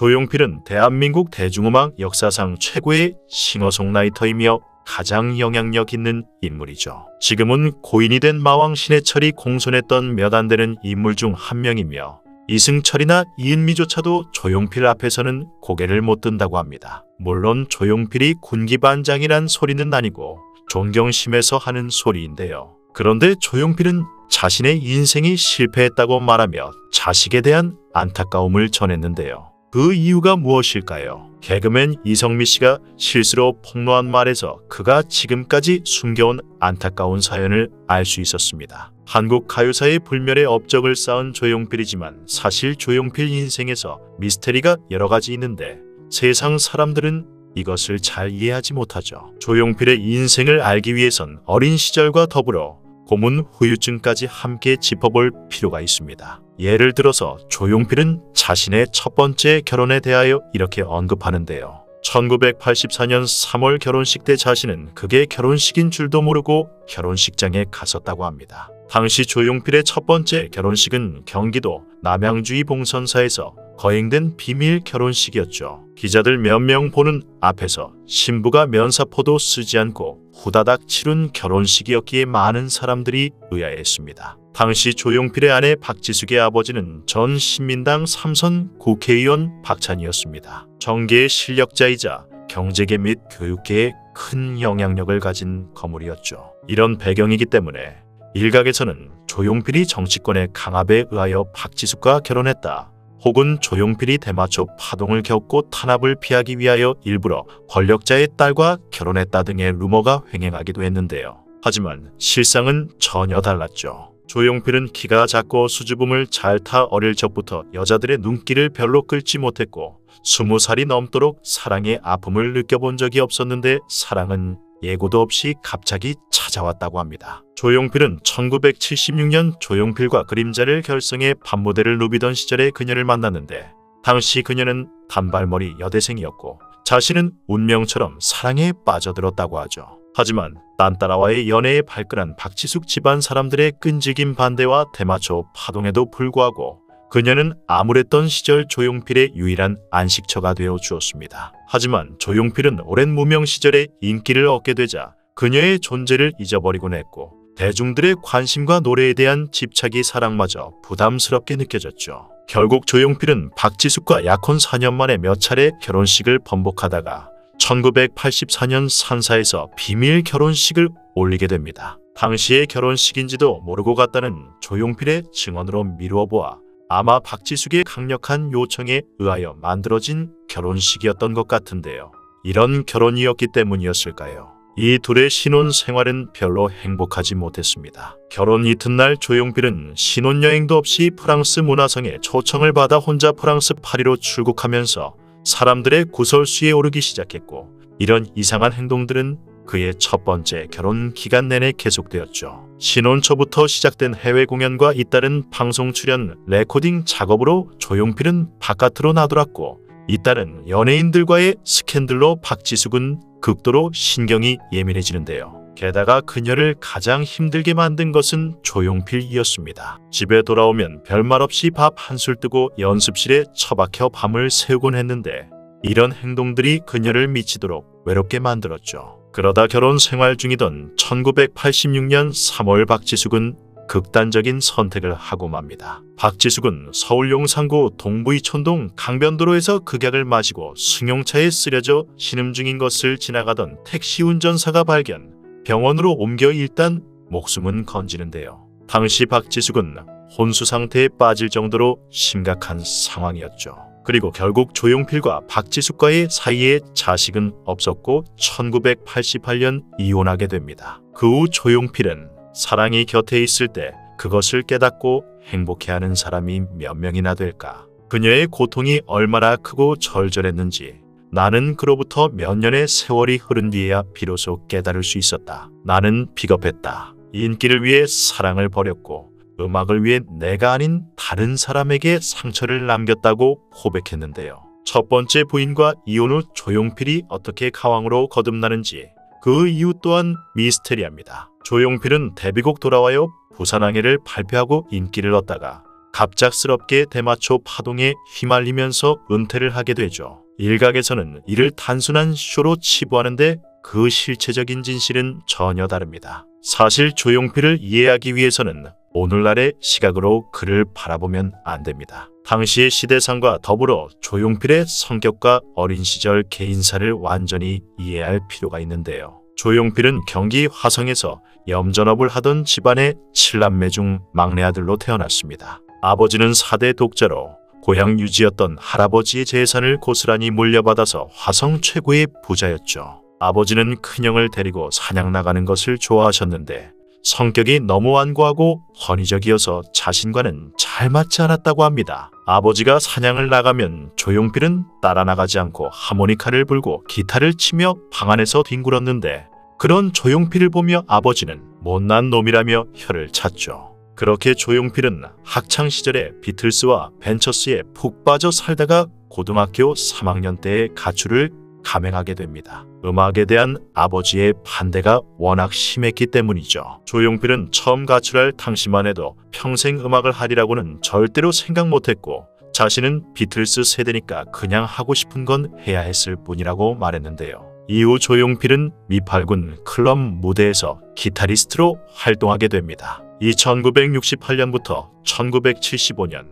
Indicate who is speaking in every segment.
Speaker 1: 조용필은 대한민국 대중음악 역사상 최고의 싱어송라이터이며 가장 영향력 있는 인물이죠. 지금은 고인이 된 마왕 신해철이 공손했던 몇 안 되는 인물 중 한 명이며 이승철이나 이은미조차도 조용필 앞에서는 고개를 못 든다고 합니다. 물론 조용필이 군기반장이란 소리는 아니고 존경심에서 하는 소리인데요. 그런데 조용필은 자신의 인생이 실패했다고 말하며 자식에 대한 안타까움을 전했는데요. 그 이유가 무엇일까요? 개그맨 이성미 씨가 실수로 폭로한 말에서 그가 지금까지 숨겨온 안타까운 사연을 알 수 있었습니다. 한국 가요사의 불멸의 업적을 쌓은 조용필이지만 사실 조용필 인생에서 미스테리가 여러 가지 있는데 세상 사람들은 이것을 잘 이해하지 못하죠. 조용필의 인생을 알기 위해선 어린 시절과 더불어 고문 후유증까지 함께 짚어볼 필요가 있습니다. 예를 들어서 조용필은 자신의 첫 번째 결혼에 대하여 이렇게 언급하는데요. 1984년 3월 결혼식 때 자신은 그게 결혼식인 줄도 모르고 결혼식장에 갔었다고 합니다. 당시 조용필의 첫 번째 결혼식은 경기도 남양주의 봉선사에서 거행된 비밀 결혼식이었죠. 기자들 몇 명 보는 앞에서 신부가 면사포도 쓰지 않고 후다닥 치룬 결혼식이었기에 많은 사람들이 의아했습니다. 당시 조용필의 아내 박지숙의 아버지는 전 신민당 삼선 국회의원 박찬이었습니다. 정계의 실력자이자 경제계 및 교육계에 큰 영향력을 가진 거물이었죠. 이런 배경이기 때문에 일각에서는 조용필이 정치권의 강압에 의하여 박지숙과 결혼했다. 혹은 조용필이 대마초 파동을 겪고 탄압을 피하기 위하여 일부러 권력자의 딸과 결혼했다 등의 루머가 횡행하기도 했는데요. 하지만 실상은 전혀 달랐죠. 조용필은 키가 작고 수줍음을 잘 타 어릴 적부터 여자들의 눈길을 별로 끌지 못했고 스무 살이 넘도록 사랑의 아픔을 느껴본 적이 없었는데 사랑은 예고도 없이 갑자기 찾아왔다고 합니다. 조용필은 1976년 조용필과 그림자를 결성해 밤무대를 누비던 시절에 그녀를 만났는데 당시 그녀는 단발머리 여대생이었고 자신은 운명처럼 사랑에 빠져들었다고 하죠. 하지만 딴따라와의 연애에 발끈한 박지숙 집안 사람들의 끈질긴 반대와 대마초 파동에도 불구하고 그녀는 암울했던 시절 조용필의 유일한 안식처가 되어 주었습니다. 하지만 조용필은 오랜 무명 시절에 인기를 얻게 되자 그녀의 존재를 잊어버리곤 했고 대중들의 관심과 노래에 대한 집착이 사랑마저 부담스럽게 느껴졌죠. 결국 조용필은 박지숙과 약혼 4년 만에 몇 차례 결혼식을 번복하다가 1984년 산사에서 비밀 결혼식을 올리게 됩니다. 당시의 결혼식인지도 모르고 갔다는 조용필의 증언으로 미루어 보아 아마 박지숙의 강력한 요청에 의하여 만들어진 결혼식이었던 것 같은데요. 이런 결혼이었기 때문이었을까요? 이 둘의 신혼 생활은 별로 행복하지 못했습니다. 결혼 이튿날 조용필은 신혼여행도 없이 프랑스 문화성에 초청을 받아 혼자 프랑스 파리로 출국하면서 사람들의 구설수에 오르기 시작했고 이런 이상한 행동들은 그의 첫 번째 결혼 기간 내내 계속되었죠. 신혼 초부터 시작된 해외 공연과 잇따른 방송 출연, 레코딩 작업으로 조용필은 바깥으로 나돌았고 잇따른 연예인들과의 스캔들로 박지숙은 극도로 신경이 예민해지는데요. 게다가 그녀를 가장 힘들게 만든 것은 조용필이었습니다. 집에 돌아오면 별말 없이 밥 한술 뜨고 연습실에 처박혀 밤을 새우곤 했는데 이런 행동들이 그녀를 미치도록 외롭게 만들었죠. 그러다 결혼 생활 중이던 1986년 3월 박지숙은 극단적인 선택을 하고 맙니다. 박지숙은 서울 용산구 동부이촌동 강변도로에서 극약을 마시고 승용차에 쓰려져 신음 중인 것을 지나가던 택시 운전사가 발견, 병원으로 옮겨 일단 목숨은 건지는데요. 당시 박지숙은 혼수 상태에 빠질 정도로 심각한 상황이었죠. 그리고 결국 조용필과 박지숙과의 사이에 자식은 없었고 1988년 이혼하게 됩니다. 그 후 조용필은 사랑이 곁에 있을 때 그것을 깨닫고 행복해하는 사람이 몇 명이나 될까? 그녀의 고통이 얼마나 크고 절절했는지 나는 그로부터 몇 년의 세월이 흐른 뒤에야 비로소 깨달을 수 있었다. 나는 비겁했다. 인기를 위해 사랑을 버렸고 음악을 위해 내가 아닌 다른 사람에게 상처를 남겼다고 고백했는데요. 첫 번째 부인과 이혼 후 조용필이 어떻게 가왕으로 거듭나는지 그 이유 또한 미스테리합니다. 조용필은 데뷔곡 돌아와요 부산항해를 발표하고 인기를 얻다가 갑작스럽게 대마초 파동에 휘말리면서 은퇴를 하게 되죠. 일각에서는 이를 단순한 쇼로 치부하는데 그 실체적인 진실은 전혀 다릅니다. 사실 조용필을 이해하기 위해서는 오늘날의 시각으로 그를 바라보면 안 됩니다. 당시의 시대상과 더불어 조용필의 성격과 어린 시절 개인사를 완전히 이해할 필요가 있는데요. 조용필은 경기 화성에서 염전업을 하던 집안의 칠남매 중 막내 아들로 태어났습니다. 아버지는 4대 독자로 고향 유지였던 할아버지의 재산을 고스란히 물려받아서 화성 최고의 부자였죠. 아버지는 큰형을 데리고 사냥 나가는 것을 좋아하셨는데 성격이 너무 완고하고 허니적이어서 자신과는 잘 맞지 않았다고 합니다. 아버지가 사냥을 나가면 조용필은 따라 나가지 않고 하모니카를 불고 기타를 치며 방 안에서 뒹굴었는데 그런 조용필을 보며 아버지는 못난 놈이라며 혀를 찼죠. 그렇게 조용필은 학창 시절에 비틀스와 벤처스에 푹 빠져 살다가 고등학교 3학년 때에 가출을 감행하게 됩니다. 음악에 대한 아버지의 반대가 워낙 심했기 때문이죠. 조용필은 처음 가출할 당시만 해도 평생 음악을 하리라고는 절대로 생각 못했고 자신은 비틀스 세대니까 그냥 하고 싶은 건 해야 했을 뿐이라고 말했는데요. 이후 조용필은 미팔군 클럽 무대에서 기타리스트로 활동하게 됩니다. 이 1968년부터 1975년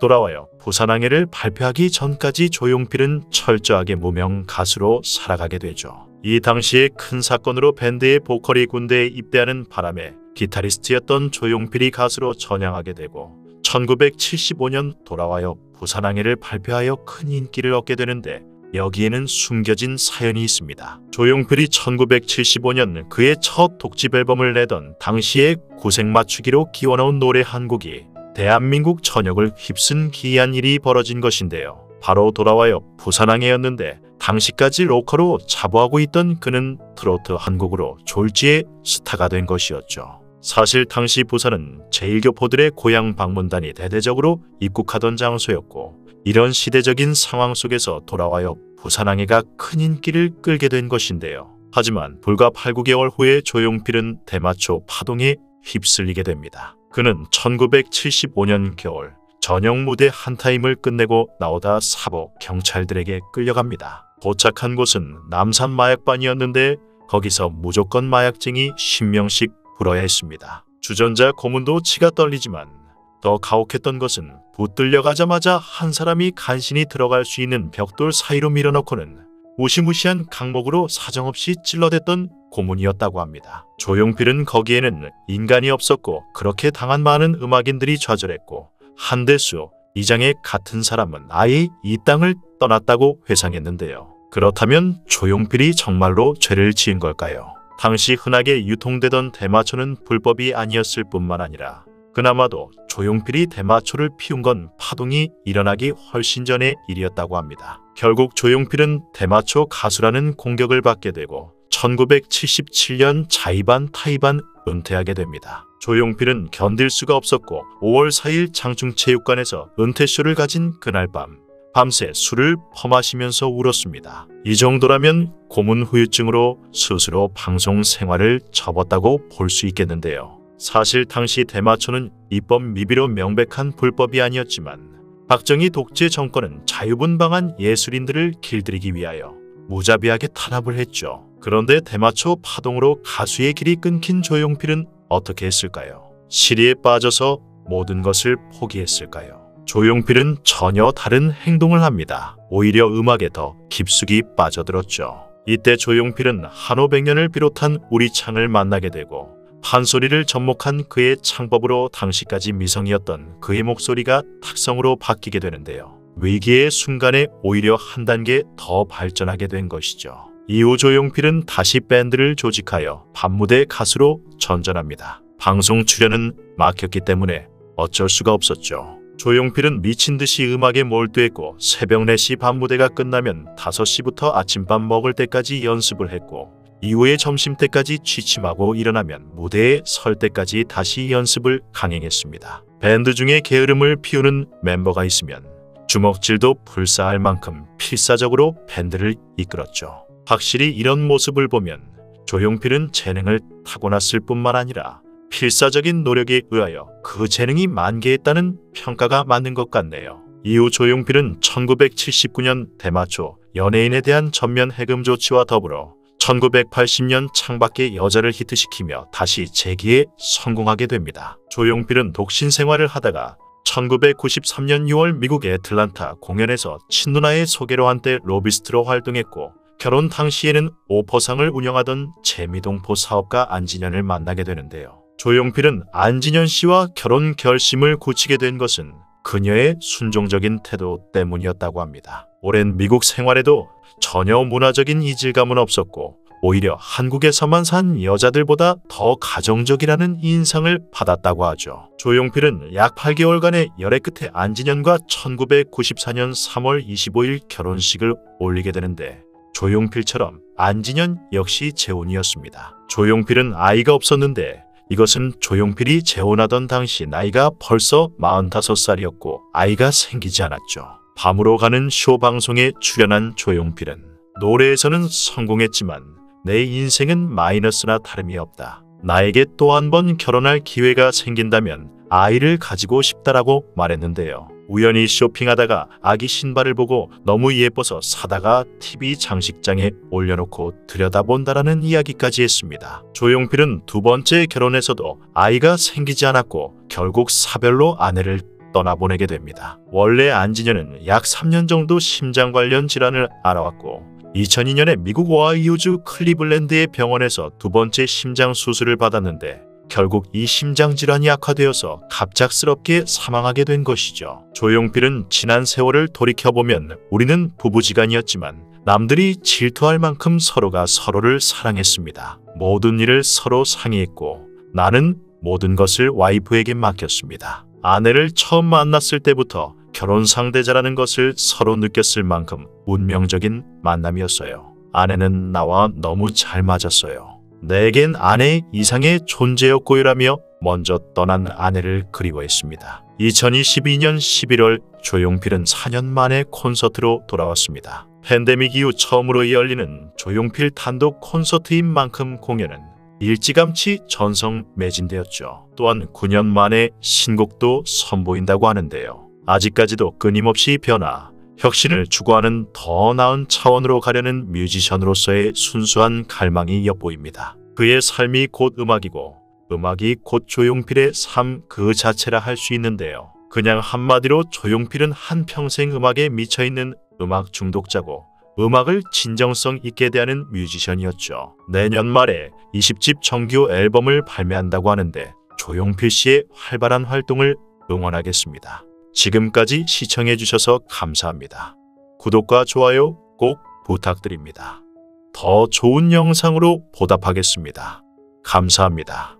Speaker 1: 돌아와요. 부산항해를 발표하기 전까지 조용필은 철저하게 무명 가수로 살아가게 되죠. 이 당시에 큰 사건으로 밴드의 보컬이 군대에 입대하는 바람에 기타리스트였던 조용필이 가수로 전향하게 되고 1975년 돌아와요. 부산항해를 발표하여 큰 인기를 얻게 되는데 여기에는 숨겨진 사연이 있습니다. 조용필이 1975년 그의 첫 독집 앨범을 내던 당시에 구색 맞추기로 기원해온 노래 한 곡이 대한민국 전역을 휩쓴 기이한 일이 벌어진 것인데요. 바로 돌아와요 부산항해였는데 당시까지 로커로 자부하고 있던 그는 트로트 한 곡으로 졸지의 스타가 된 것이었죠. 사실 당시 부산은 제1교포들의 고향 방문단이 대대적으로 입국하던 장소였고 이런 시대적인 상황 속에서 돌아와요 부산항해가 큰 인기를 끌게 된 것인데요. 하지만 불과 8, 9개월 후에 조용필은 대마초 파동에 휩쓸리게 됩니다. 그는 1975년 겨울 저녁 무대 한 타임을 끝내고 나오다 사복 경찰들에게 끌려갑니다. 도착한 곳은 남산 마약반이었는데 거기서 무조건 마약쟁이 10명씩 불어야 했습니다. 주전자 고문도 치가 떨리지만 더 가혹했던 것은 붙들려 가자마자 한 사람이 간신히 들어갈 수 있는 벽돌 사이로 밀어넣고는 무시무시한 강목으로 사정없이 찔러댔던 고문이었다고 합니다. 조용필은 거기에는 인간이 없었고 그렇게 당한 많은 음악인들이 좌절했고 한대수, 이장의 같은 사람은 아예 이 땅을 떠났다고 회상했는데요. 그렇다면 조용필이 정말로 죄를 지은 걸까요? 당시 흔하게 유통되던 대마초는 불법이 아니었을 뿐만 아니라 그나마도 조용필이 대마초를 피운 건 파동이 일어나기 훨씬 전의 일이었다고 합니다. 결국 조용필은 대마초 가수라는 공격을 받게 되고 1977년 자의반 타의반 은퇴하게 됩니다. 조용필은 견딜 수가 없었고 5월 4일 장충체육관에서 은퇴쇼를 가진 그날 밤 밤새 술을 퍼마시면서 울었습니다. 이 정도라면 고문 후유증으로 스스로 방송 생활을 접었다고 볼 수 있겠는데요. 사실 당시 대마초는 입법 미비로 명백한 불법이 아니었지만 박정희 독재 정권은 자유분방한 예술인들을 길들이기 위하여 무자비하게 탄압을 했죠. 그런데 대마초 파동으로 가수의 길이 끊긴 조용필은 어떻게 했을까요? 시리에 빠져서 모든 것을 포기했을까요? 조용필은 전혀 다른 행동을 합니다. 오히려 음악에 더 깊숙이 빠져들었죠. 이때 조용필은 한오백년을 비롯한 우리 창을 만나게 되고 판소리를 접목한 그의 창법으로 당시까지 미성이었던 그의 목소리가 탁성으로 바뀌게 되는데요. 위기의 순간에 오히려 한 단계 더 발전하게 된 것이죠. 이후 조용필은 다시 밴드를 조직하여 밤무대 가수로 전전합니다. 방송 출연은 막혔기 때문에 어쩔 수가 없었죠. 조용필은 미친 듯이 음악에 몰두했고 새벽 4시 밤 무대가 끝나면 5시부터 아침밥 먹을 때까지 연습을 했고 이후에 점심 때까지 취침하고 일어나면 무대에 설 때까지 다시 연습을 강행했습니다. 밴드 중에 게으름을 피우는 멤버가 있으면 주먹질도 불사할 만큼 필사적으로 밴드를 이끌었죠. 확실히 이런 모습을 보면 조용필은 재능을 타고났을 뿐만 아니라 필사적인 노력에 의하여 그 재능이 만개했다는 평가가 맞는 것 같네요. 이후 조용필은 1979년 대마초 연예인에 대한 전면 해금 조치와 더불어 1980년 창밖의 여자를 히트시키며 다시 재기에 성공하게 됩니다. 조용필은 독신 생활을 하다가 1993년 6월 미국 애틀란타 공연에서 친누나의 소개로 한때 로비스트로 활동했고 결혼 당시에는 오퍼상을 운영하던 재미동포 사업가 안진현을 만나게 되는데요. 조용필은 안진현 씨와 결혼 결심을 굳히게 된 것은 그녀의 순종적인 태도 때문이었다고 합니다. 오랜 미국 생활에도 전혀 문화적인 이질감은 없었고 오히려 한국에서만 산 여자들보다 더 가정적이라는 인상을 받았다고 하죠. 조용필은 약 8개월간의 열애 끝에 안진현과 1994년 3월 25일 결혼식을 올리게 되는데 조용필처럼 안진현 역시 재혼이었습니다. 조용필은 아이가 없었는데 이것은 조용필이 재혼하던 당시 나이가 벌써 45살이었고 아이가 생기지 않았죠. 밤으로 가는 쇼 방송에 출연한 조용필은 노래에서는 성공했지만 내 인생은 마이너스나 다름이 없다. 나에게 또 한 번 결혼할 기회가 생긴다면 아이를 가지고 싶다라고 말했는데요. 우연히 쇼핑하다가 아기 신발을 보고 너무 예뻐서 사다가 TV 장식장에 올려놓고 들여다본다라는 이야기까지 했습니다. 조용필은 두 번째 결혼에서도 아이가 생기지 않았고 결국 사별로 아내를 떠나보내게 됩니다. 원래 안진현은 약 3년 정도 심장 관련 질환을 알아왔고 2002년에 미국 오하이오주 클리블랜드의 병원에서 두 번째 심장 수술을 받았는데 결국 이 심장 질환이 악화되어서 갑작스럽게 사망하게 된 것이죠. 조용필은 지난 세월을 돌이켜보면 우리는 부부지간이었지만 남들이 질투할 만큼 서로가 서로를 사랑했습니다. 모든 일을 서로 상의했고 나는 모든 것을 와이프에게 맡겼습니다. 아내를 처음 만났을 때부터 결혼 상대자라는 것을 서로 느꼈을 만큼 운명적인 만남이었어요. 아내는 나와 너무 잘 맞았어요. 내겐 아내 이상의 존재였고요라며 먼저 떠난 아내를 그리워했습니다. 2022년 11월 조용필은 4년 만에 콘서트로 돌아왔습니다. 팬데믹 이후 처음으로 열리는 조용필 단독 콘서트인 만큼 공연은 일찌감치 전성 매진되었죠. 또한 9년 만에 신곡도 선보인다고 하는데요. 아직까지도 끊임없이 변화, 혁신을 추구하는 더 나은 차원으로 가려는 뮤지션으로서의 순수한 갈망이 엿보입니다. 그의 삶이 곧 음악이고 음악이 곧 조용필의 삶 그 자체라 할 수 있는데요. 그냥 한마디로 조용필은 한평생 음악에 미쳐있는 음악 중독자고 음악을 진정성 있게 대하는 뮤지션이었죠. 내년 말에 20집 정규 앨범을 발매한다고 하는데 조용필 씨의 활발한 활동을 응원하겠습니다. 지금까지 시청해 주셔서 감사합니다. 구독과 좋아요 꼭 부탁드립니다. 더 좋은 영상으로 보답하겠습니다. 감사합니다.